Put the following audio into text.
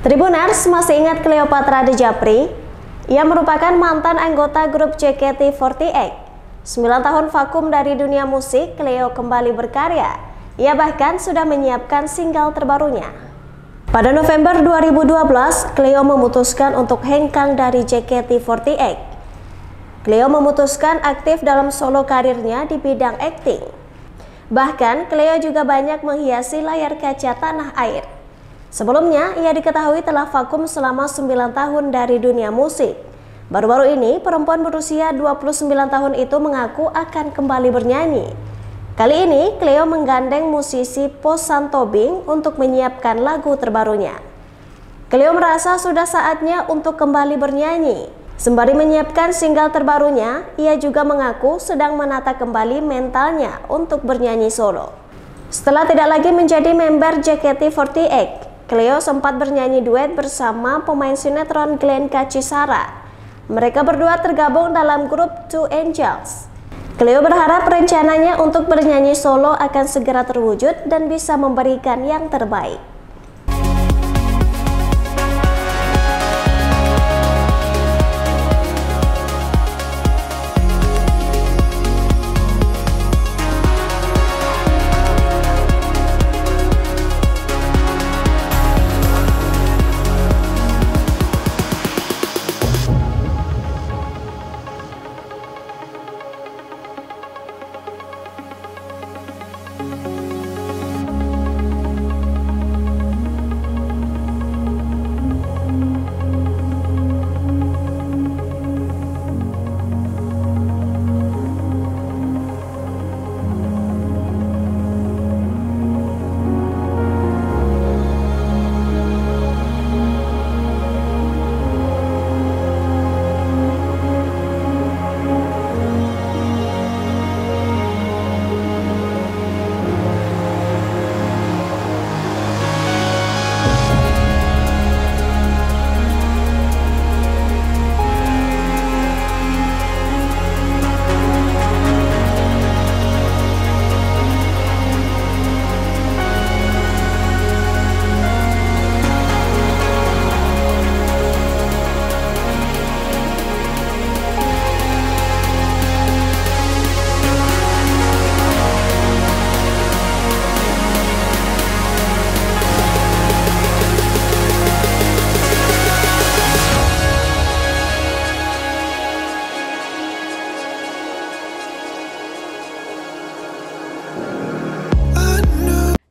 Tribuners masih ingat Cleopatra de Japri? Ia merupakan mantan anggota grup JKT48. 9 tahun vakum dari dunia musik, Cleo kembali berkarya. Ia bahkan sudah menyiapkan single terbarunya. Pada November 2012, Cleo memutuskan untuk hengkang dari JKT48. Cleo memutuskan aktif dalam solo karirnya di bidang akting. Bahkan, Cleo juga banyak menghiasi layar kaca tanah air. Sebelumnya, ia diketahui telah vakum selama 9 tahun dari dunia musik. Baru-baru ini, perempuan berusia 29 tahun itu mengaku akan kembali bernyanyi. Kali ini, Cleo menggandeng musisi Posan Tobing untuk menyiapkan lagu terbarunya. Cleo merasa sudah saatnya untuk kembali bernyanyi. Sembari menyiapkan single terbarunya, ia juga mengaku sedang menata kembali mentalnya untuk bernyanyi solo. Setelah tidak lagi menjadi member JKT48, Cleo sempat bernyanyi duet bersama pemain sinetron Glenn Kacisara. Mereka berdua tergabung dalam grup Two Angels. Cleo berharap rencananya untuk bernyanyi solo akan segera terwujud dan bisa memberikan yang terbaik.